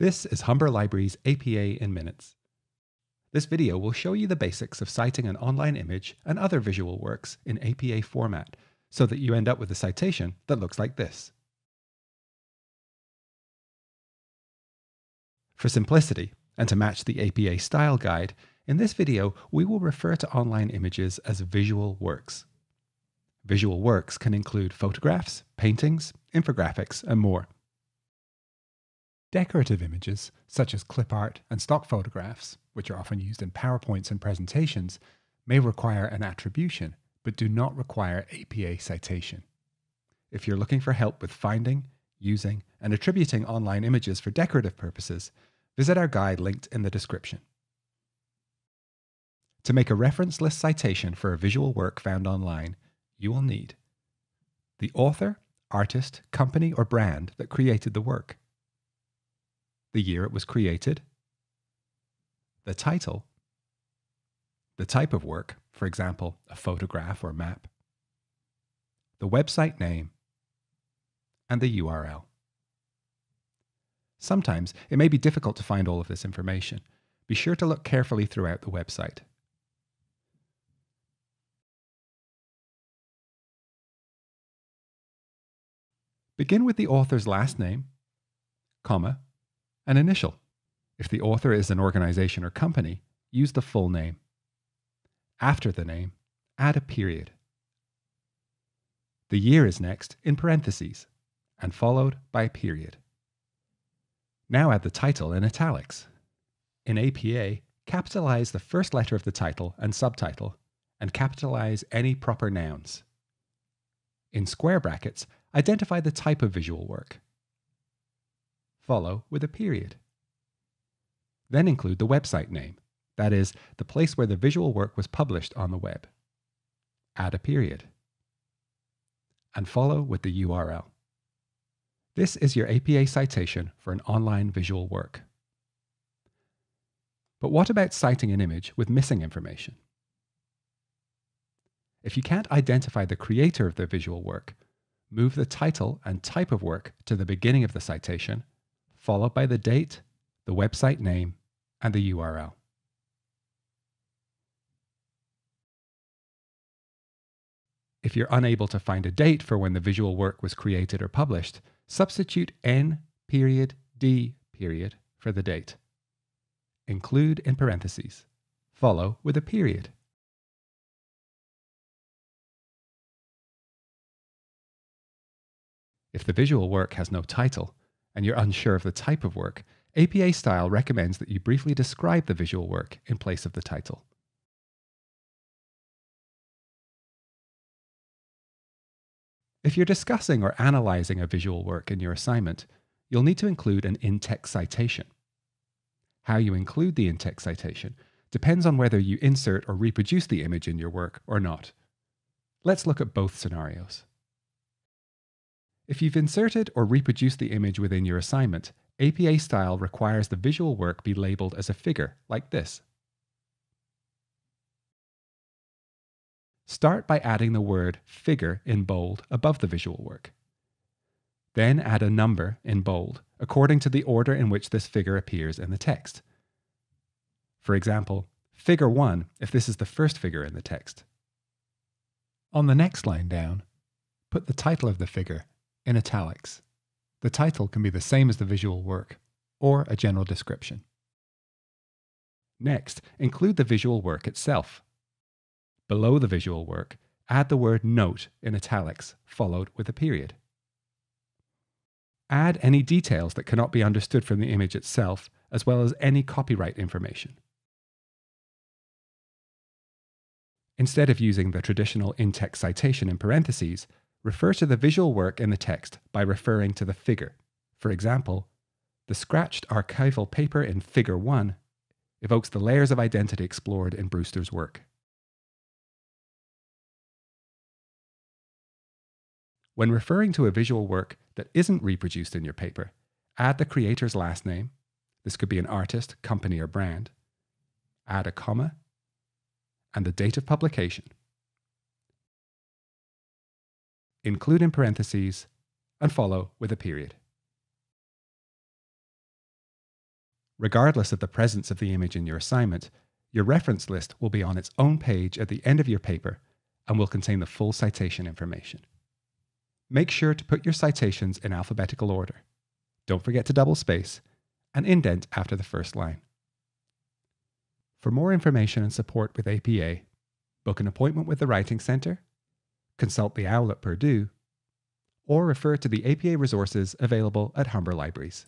This is Humber Library's APA in Minutes. This video will show you the basics of citing an online image and other visual works in APA format so that you end up with a citation that looks like this. For simplicity, and to match the APA style guide, in this video we will refer to online images as visual works. Visual works can include photographs, paintings, infographics, and more. Decorative images, such as clip art and stock photographs, which are often used in PowerPoints and presentations, may require an attribution, but do not require APA citation. If you're looking for help with finding, using, and attributing online images for decorative purposes, visit our guide linked in the description. To make a reference list citation for a visual work found online, you will need the author, artist, company, or brand that created the work, the year it was created, the title, the type of work, for example, a photograph or map, the website name, and the URL. Sometimes it may be difficult to find all of this information. Be sure to look carefully throughout the website. Begin with the author's last name, comma, an initial. If the author is an organization or company, use the full name. After the name, add a period. The year is next in parentheses and followed by a period. Now add the title in italics. In APA, capitalize the first letter of the title and subtitle, and capitalize any proper nouns. In square brackets, identify the type of visual work follow with a period. Then include the website name, that is, the place where the visual work was published on the web. Add a period. And follow with the URL. This is your APA citation for an online visual work. But what about citing an image with missing information? If you can't identify the creator of the visual work, move the title and type of work to the beginning of the citation followed by the date, the website name, and the URL. If you're unable to find a date for when the visual work was created or published, substitute N period D period for the date. Include in parentheses. Follow with a period. If the visual work has no title, and you're unsure of the type of work, APA Style recommends that you briefly describe the visual work in place of the title. If you're discussing or analyzing a visual work in your assignment, you'll need to include an in-text citation. How you include the in-text citation depends on whether you insert or reproduce the image in your work or not. Let's look at both scenarios. If you've inserted or reproduced the image within your assignment, APA style requires the visual work be labeled as a figure, like this. Start by adding the word figure in bold above the visual work. Then add a number in bold, according to the order in which this figure appears in the text. For example, figure 1 if this is the first figure in the text. On the next line down, put the title of the figure in italics. The title can be the same as the visual work, or a general description. Next, include the visual work itself. Below the visual work, add the word note in italics, followed with a period. Add any details that cannot be understood from the image itself, as well as any copyright information. Instead of using the traditional in-text citation in parentheses, refer to the visual work in the text by referring to the figure. For example, the scratched archival paper in Figure 1 evokes the layers of identity explored in Brewster's work. When referring to a visual work that isn't reproduced in your paper, add the creator's last name. This could be an artist, company, or brand. Add a comma and the date of publication include in parentheses, and follow with a period. Regardless of the presence of the image in your assignment, your reference list will be on its own page at the end of your paper and will contain the full citation information. Make sure to put your citations in alphabetical order. Don't forget to double space and indent after the first line. For more information and support with APA, book an appointment with the Writing Centre, consult the OWL at Purdue, or refer to the APA resources available at Humber Libraries.